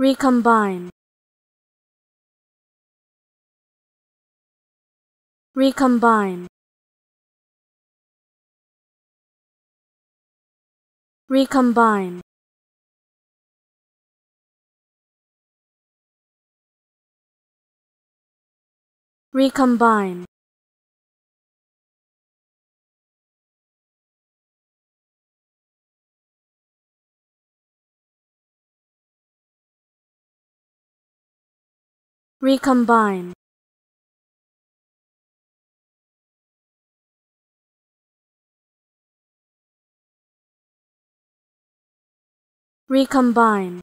recombine. Recombine. Recombine. Recombine recombine. Recombine